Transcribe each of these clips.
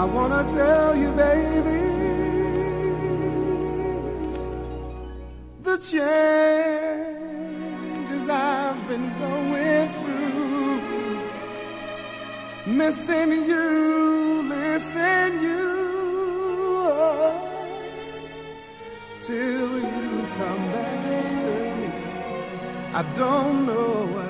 I wanna tell you, baby, the changes I've been going through, missing you, missing you, oh, till you come back to me. I don't know what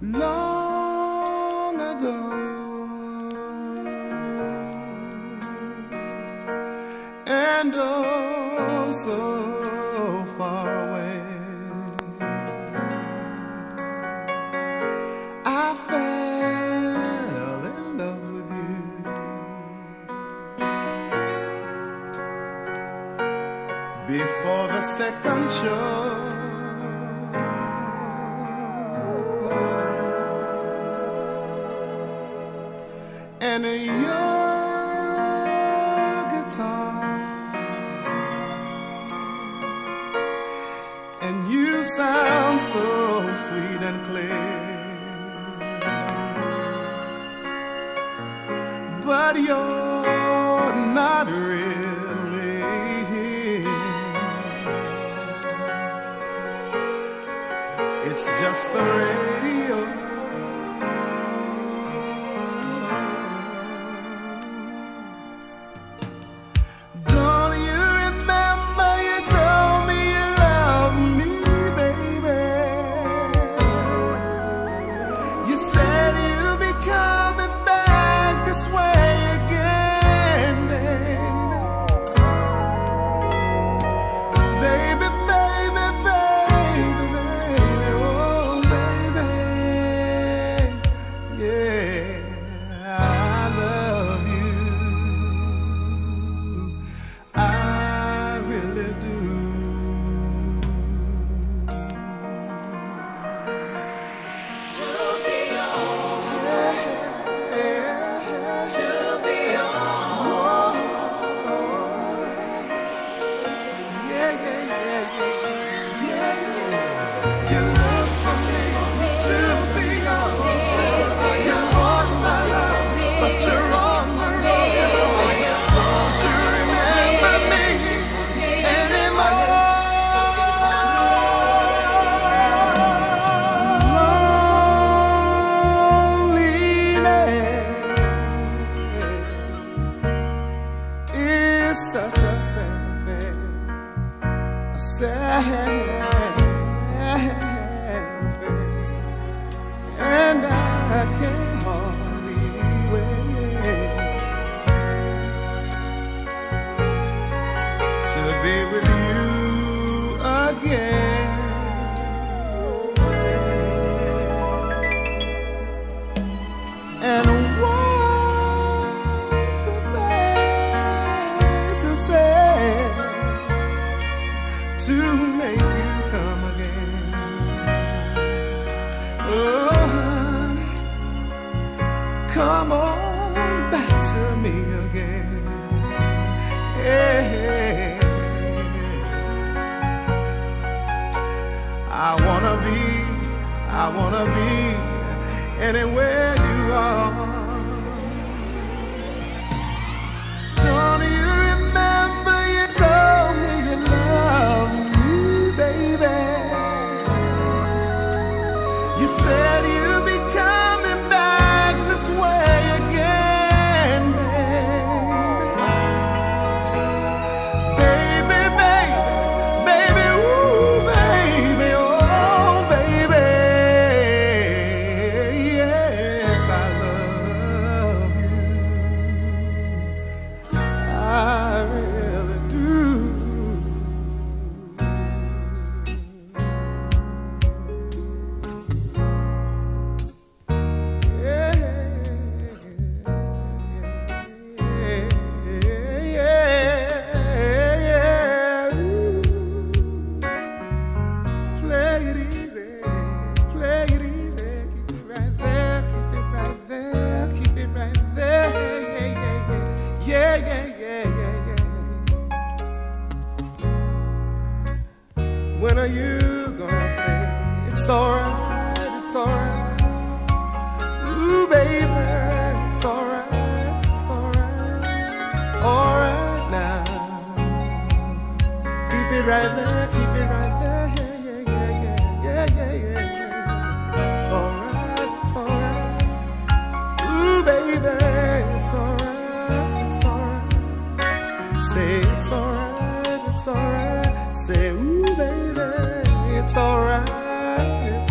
Long ago, and oh, so far And your guitar, and you sound so sweet and clear. but you're not really here. It's just the to me again. Yeah. I wanna be, I wanna be anywhere you are. Don't you remember you told me you love me, baby? You said you gonna say it's alright, it's alright? Ooh, baby, it's alright, it's alright, alright now. Keep it right there, keep it right there, yeah, yeah, yeah, yeah, yeah, yeah, yeah. It's alright, it's alright. Ooh, baby, it's alright, it's alright. Say it's alright, it's alright. Say, ooh, baby, it's alright.